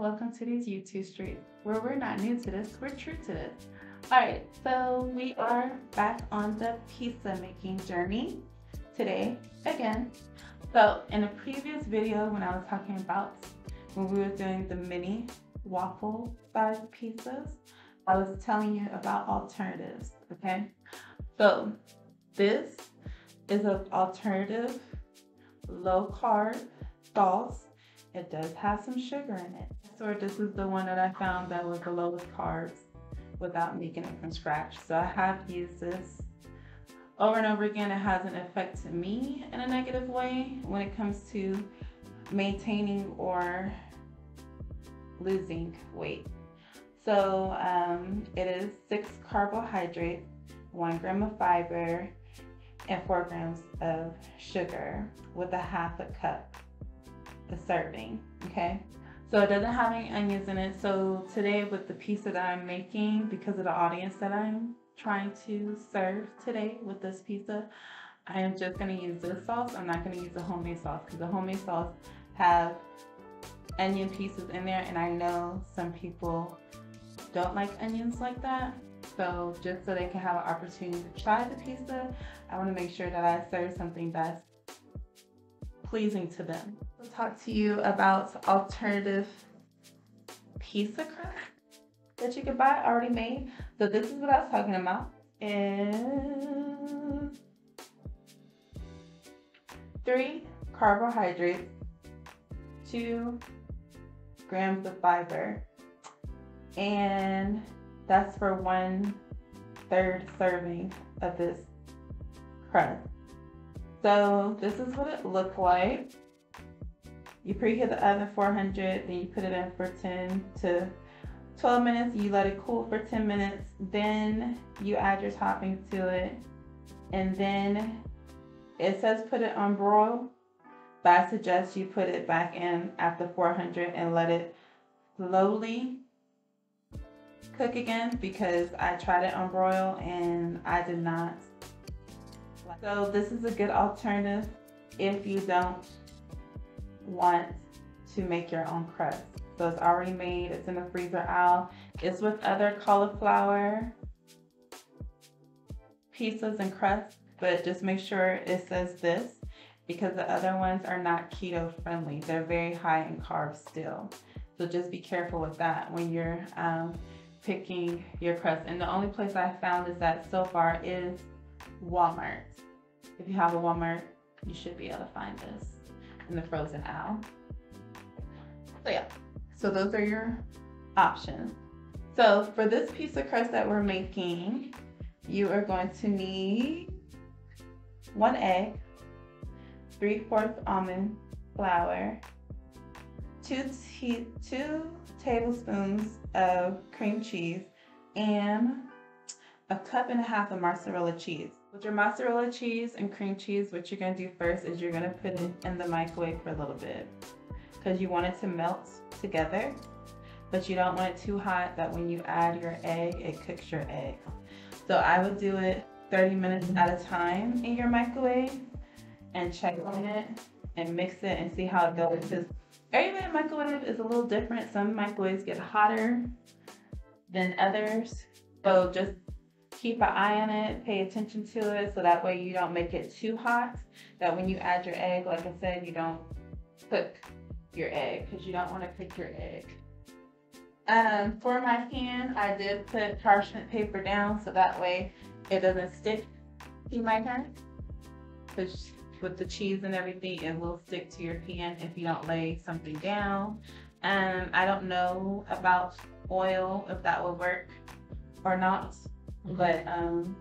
welcome to these YouTube streets where we're not new to this, we're true to this. Alright, so we are back on the pizza making journey today again. So in a previous video when I was talking about when we were doing the mini waffle size pizzas, I was telling you about alternatives, okay? So this is an alternative low carb sauce it does have some sugar in it. So this is the one that I found that was the lowest carbs without making it from scratch. So I have used this over and over again. It hasn't affected me in a negative way when it comes to maintaining or losing weight. So um, it is six carbohydrates, one gram of fiber, and four grams of sugar with a half a cup the serving, okay? So it doesn't have any onions in it. So today with the pizza that I'm making, because of the audience that I'm trying to serve today with this pizza, I am just gonna use this sauce. I'm not gonna use the homemade sauce because the homemade sauce have onion pieces in there and I know some people don't like onions like that. So just so they can have an opportunity to try the pizza, I wanna make sure that I serve something that's pleasing to them. I'll talk to you about alternative pizza crust that you can buy already made. So this is what I was talking about. And three carbohydrates, two grams of fiber, and that's for one third serving of this crust. So this is what it looked like. You preheat the oven 400, then you put it in for 10 to 12 minutes. You let it cool for 10 minutes. Then you add your toppings to it. And then it says put it on broil, but I suggest you put it back in after 400 and let it slowly cook again because I tried it on broil and I did not so this is a good alternative if you don't want to make your own crust. So it's already made, it's in the freezer aisle. It's with other cauliflower pizzas and crusts, but just make sure it says this because the other ones are not keto friendly. They're very high in carbs still. So just be careful with that when you're um, picking your crust. And the only place I found is that so far is Walmart. If you have a Walmart, you should be able to find this in the frozen aisle. So yeah, so those are your options. So for this piece of crust that we're making, you are going to need one egg, three fourths almond flour, two, two tablespoons of cream cheese, and a cup and a half of mozzarella cheese. With your mozzarella cheese and cream cheese, what you're gonna do first is you're gonna put it in the microwave for a little bit because you want it to melt together, but you don't want it too hot that when you add your egg, it cooks your egg. So I would do it 30 minutes at a time in your microwave and check on it and mix it and see how it goes. Because every microwave is a little different. Some microwaves get hotter than others. So just keep an eye on it, pay attention to it, so that way you don't make it too hot. That when you add your egg, like I said, you don't cook your egg because you don't want to cook your egg. Um, for my pan, I did put parchment paper down so that way it doesn't stick to my pan. Because with the cheese and everything, it will stick to your pan if you don't lay something down. Um, I don't know about oil, if that will work or not. But um,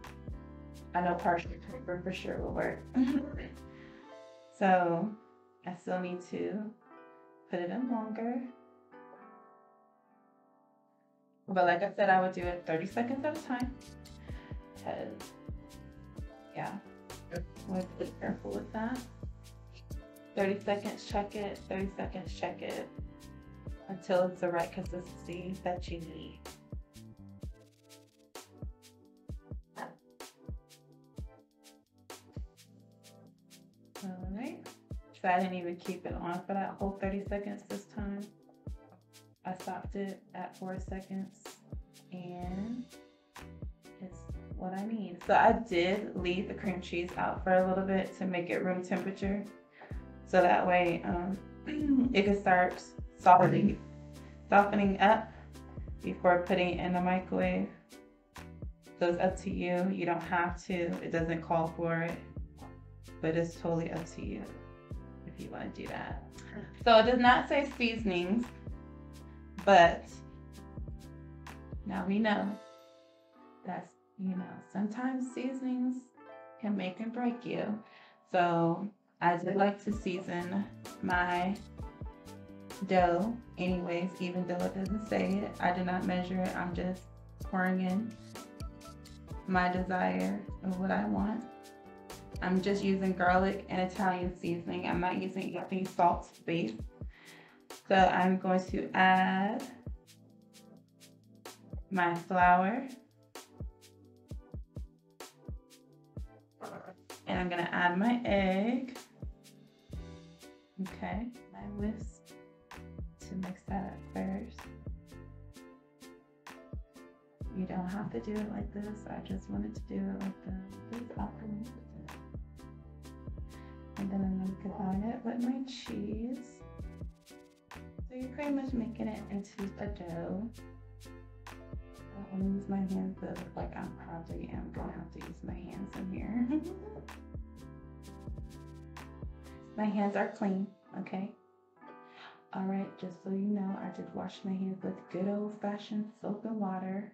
I know parchment paper for sure will work. so I still need to put it in longer. But like I said, I would do it 30 seconds at a time. Because, yeah, to be careful with that. 30 seconds, check it. 30 seconds, check it. Until it's the right consistency that you need. So I didn't even keep it on for that whole 30 seconds this time. I stopped it at four seconds and it's what I need. So I did leave the cream cheese out for a little bit to make it room temperature. So that way um, it can start softening, softening up before putting it in the microwave. So it's up to you. You don't have to. It doesn't call for it, but it's totally up to you if you want to do that. So it does not say seasonings, but now we know that's, you know, sometimes seasonings can make and break you. So I do like to season my dough anyways, even though it doesn't say it. I do not measure it. I'm just pouring in my desire of what I want. I'm just using garlic and Italian seasoning. I'm not using anything salt based. So I'm going to add my flour. And I'm gonna add my egg. Okay, my whisk to mix that up first. You don't have to do it like this. I just wanted to do it like this. And then I'm gonna combine it with my cheese. So you're pretty much making it into a dough. I want to use my hands look like I'm probably am gonna have to use my hands in here. my hands are clean, okay? All right, just so you know, I just washed my hands with good old fashioned soap and water.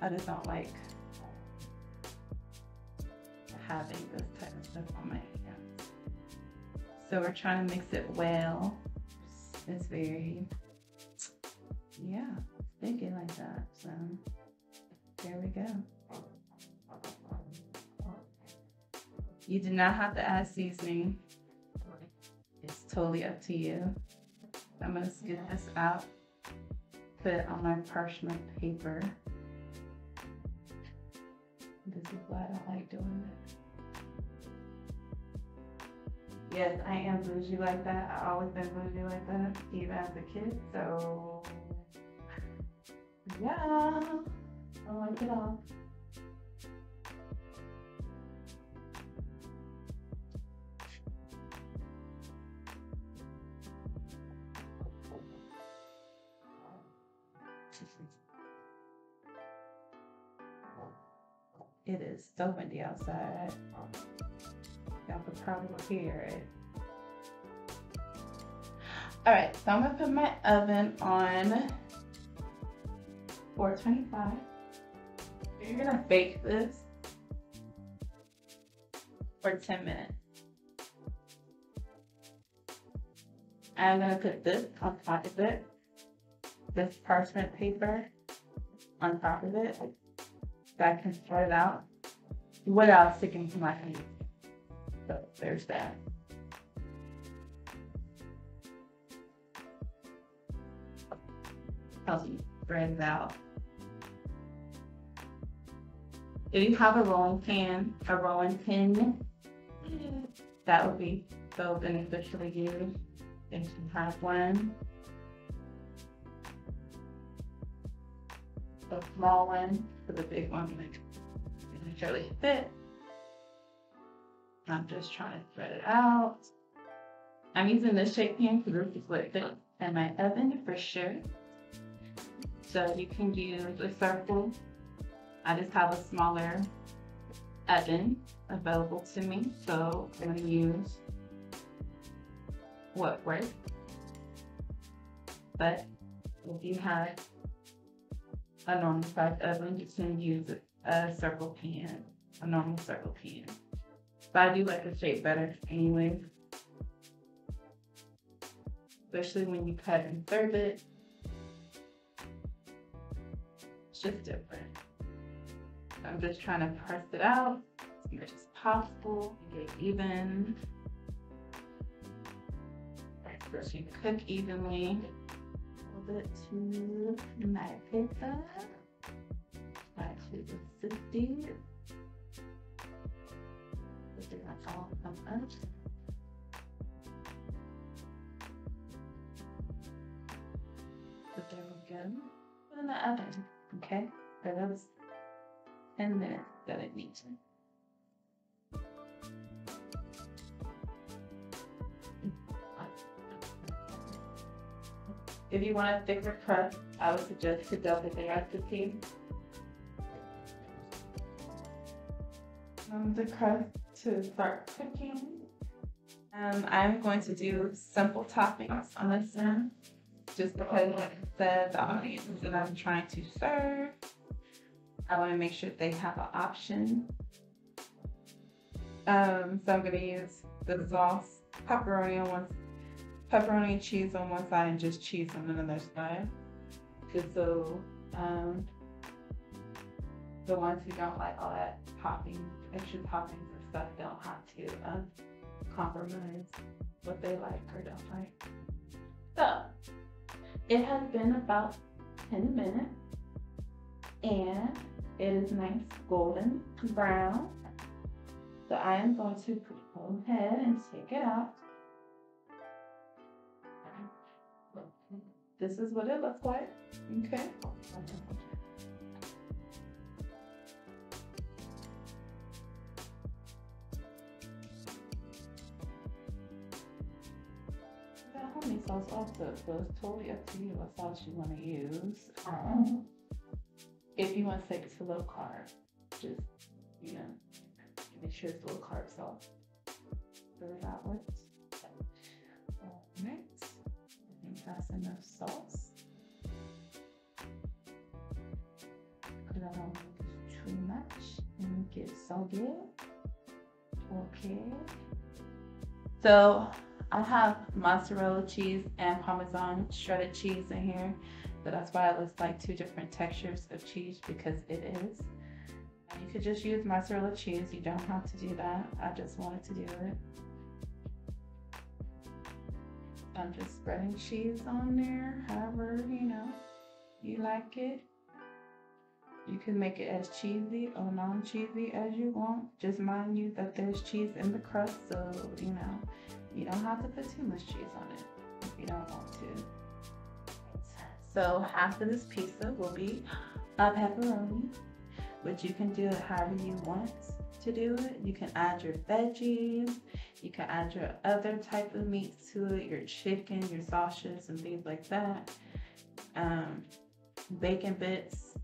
I just don't like having this type of stuff on my hands. So we're trying to mix it well. It's very, yeah, thinking like that. So there we go. You do not have to add seasoning. It's totally up to you. I'm gonna scoop this out, put it on my parchment paper. This is why I like doing it. Yes, I am bougie like that. I always been bougie like that, even as a kid. So yeah, I like it all. It is so windy outside. Y'all could probably hear it. All right, so I'm gonna put my oven on 425. You're gonna bake this for 10 minutes. I'm gonna put this on top of it, this parchment paper on top of it, so can spread it out without sticking to my hand. So there's that. Helps you spread it out. If you have a rolling pan, a rolling pin, that would be so beneficial to use if you have one. A small one for the big one, like, really fit. I'm just trying to spread it out. I'm using this shape pan because this is what in my oven for sure. So you can use a circle. I just have a smaller oven available to me. So I'm gonna use what works. But if you have a normal size oven, you can use a circle pan, a normal circle pan. But I do like the shape better anyway. Especially when you cut and serve it. It's just different. I'm just trying to press it out as much as possible, get even. First, you cook evenly. A little bit to my pizza. Back to the we do that all numbers. Put them again. Put in the oven. Okay, for those 10 minutes that it needs. If you want a thicker crust, I would suggest to double the recipe. Um, the crust to start cooking. Um, I'm going to do simple toppings on this one, just because the, the audience that I'm trying to serve, I want to make sure they have an option. Um, so I'm going to use the sauce, pepperoni on one pepperoni and cheese on one side and just cheese on another side. Just so um, the ones who don't like all that topping, extra toppings and don't have to um, compromise what they like or don't like. So it has been about 10 minutes and it is nice golden brown. So I am going to go ahead and take it out. This is what it looks like. Okay. Sauce also, so it's totally up to you what sauce you want to use. Um, if you want to stick to low carb, just, you know, make sure it's low carb sauce. Really that works. Alright I think that's enough sauce. Put on too much and get soggy. Okay. So I have mozzarella cheese and Parmesan shredded cheese in here. So that's why it looks like two different textures of cheese because it is. You could just use mozzarella cheese. You don't have to do that. I just wanted to do it. I'm just spreading cheese on there, however, you know, you like it. You can make it as cheesy or non-cheesy as you want. Just mind you that there's cheese in the crust, so, you know, you don't have to put too much cheese on it if you don't want to. So half of this pizza will be a pepperoni, which you can do it however you want to do it. You can add your veggies, you can add your other type of meats to it, your chicken, your sausages, and things like that. Um, bacon bits,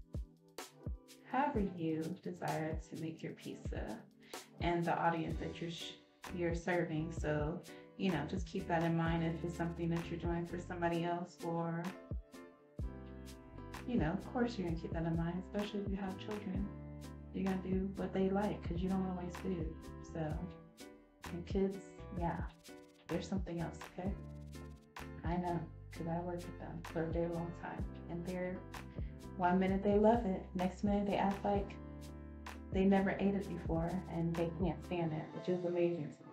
however you desire to make your pizza, and the audience that you're you're serving. So you know, just keep that in mind if it's something that you're doing for somebody else, or you know, of course you're gonna keep that in mind, especially if you have children. You're gonna do what they like because you don't want to waste food. So. And kids, yeah, there's something else, okay? I know, because I worked with them for a very long time. And they're, one minute they love it, next minute they act like they never ate it before and they can't stand it, which is amazing to me.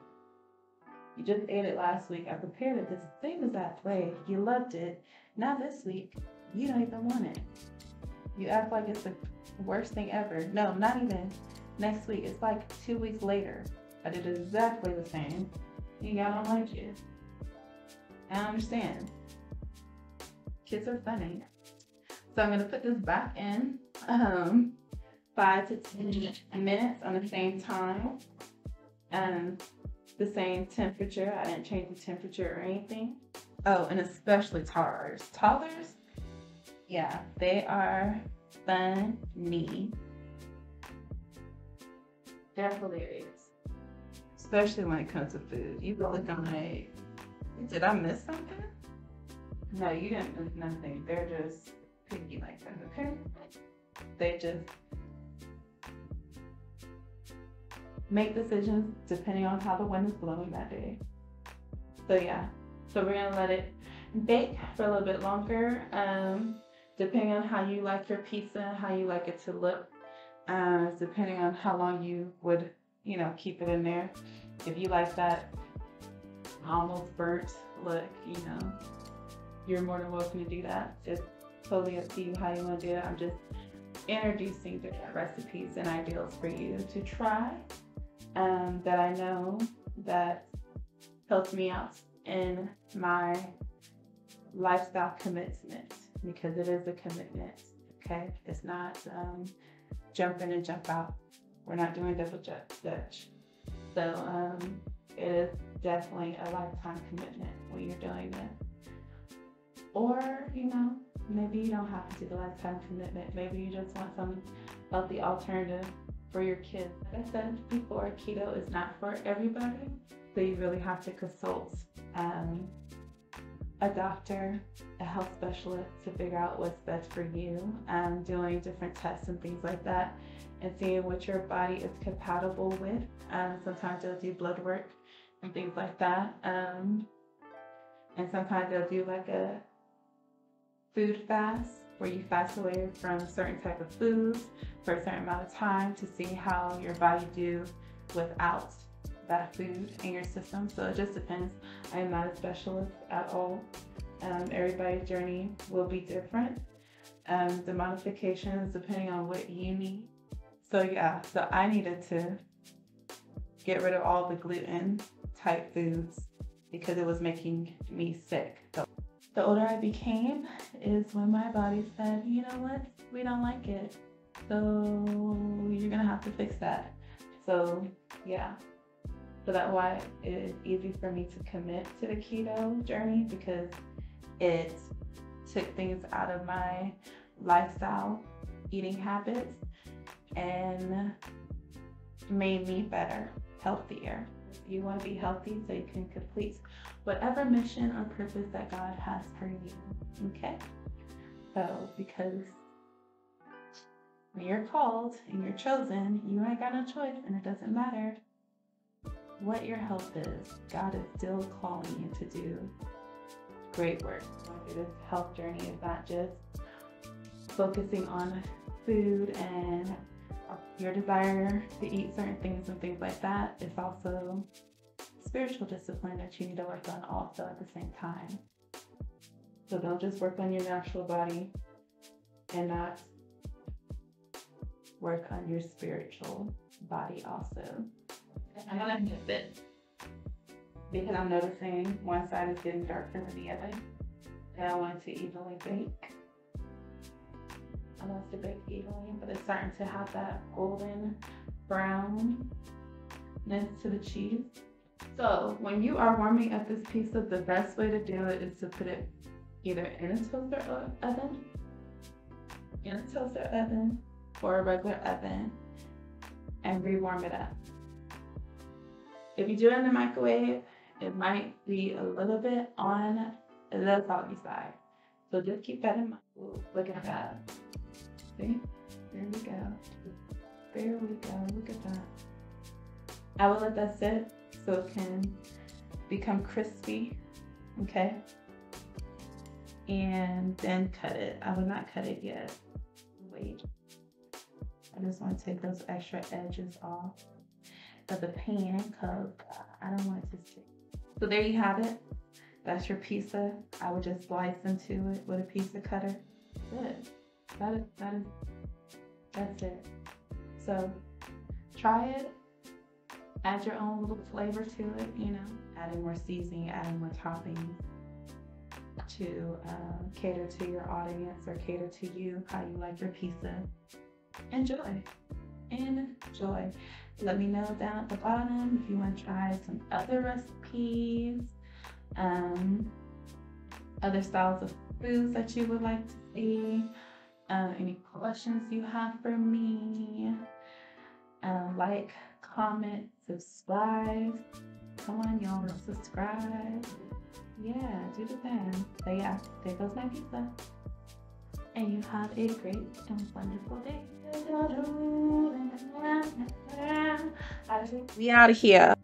You just ate it last week. I prepared it the same exact way. You loved it. Now this week, you don't even want it. You act like it's the worst thing ever. No, not even next week. It's like two weeks later. I did exactly the same. You got don't like. I understand. Kids are funny. So I'm gonna put this back in um, five to 10 minutes on the same time. And the same temperature. I didn't change the temperature or anything. Oh, and especially toddlers. Toddlers, yeah, they are funny. They're hilarious especially when it comes to food. You go looking like, did I miss something? No, you didn't miss nothing. They're just picky like that, okay? They just make decisions depending on how the wind is blowing that day. So yeah, so we're gonna let it bake for a little bit longer. Um, depending on how you like your pizza, how you like it to look, uh, depending on how long you would, you know, keep it in there if you like that almost burnt look, you know, you're more than welcome to do that. It's totally up to you how you want to do it. I'm just introducing different recipes and ideals for you to try um, that I know that helps me out in my lifestyle commitment because it is a commitment. Okay, it's not um, jump in and jump out. We're not doing double dutch. So um, it is definitely a lifetime commitment when you're doing this. Or, you know, maybe you don't have to do the lifetime commitment. Maybe you just want some healthy alternative for your kids. Like I said before, keto is not for everybody. So you really have to consult um, a doctor, a health specialist to figure out what's best for you. Um, doing different tests and things like that and seeing what your body is compatible with. Um, sometimes they'll do blood work and things like that. Um, and sometimes they'll do like a food fast where you fast away from certain type of foods for a certain amount of time to see how your body do without that food in your system. So it just depends. I am not a specialist at all. Um, everybody's journey will be different. Um, the modifications depending on what you need. So yeah, so I needed to get rid of all the gluten type foods because it was making me sick. So the older I became is when my body said, you know what, we don't like it. So you're gonna have to fix that. So yeah. So that's why it is easy for me to commit to the keto journey because it took things out of my lifestyle eating habits and made me better, healthier. You want to be healthy so you can complete whatever mission or purpose that God has for you. Okay? So, because when you're called and you're chosen, you ain't got no choice, and it doesn't matter what your health is. God is still calling you to do great work. This health journey is not just focusing on food and your desire to eat certain things and things like that. It's also spiritual discipline that you need to work on also at the same time. So don't just work on your natural body and not work on your spiritual body also. I'm gonna flip it because I'm noticing one side is getting darker than the other. And I want to evenly bake. I want it to bake evenly, but it's starting to have that golden brownness to the cheese. So when you are warming up this pizza, the best way to do it is to put it either in a toaster oven, in a toaster oven, or a regular oven, and rewarm it up. If you do it in the microwave, it might be a little bit on the soggy side. So just keep that in mind. Ooh, look at that. See? There we go. There we go. Look at that. I will let that sit so it can become crispy. Okay. And then cut it. I will not cut it yet. Wait. I just want to take those extra edges off of the pan because I don't want it to stick. So there you have it. That's your pizza. I would just slice into it with a pizza cutter. Good. That is, that is, that's it. So try it add your own little flavor to it, you know, adding more seasoning, adding more toppings to uh, cater to your audience or cater to you, how you like your pizza. Enjoy. Enjoy. Let me know down at the bottom if you want to try some other recipes, um, other styles of foods that you would like to see, uh, any questions you have for me. Uh, like, comment, subscribe. Come on, y'all, subscribe. Yeah, do the thing. So yeah, there goes my pizza. And you have a great and wonderful day. We out of here.